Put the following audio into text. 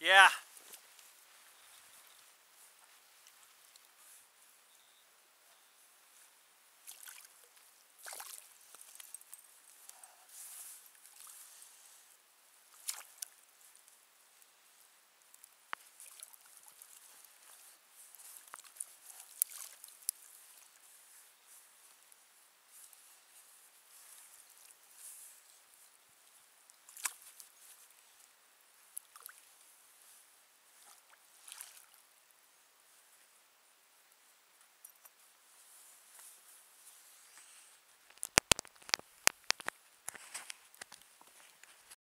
Yeah.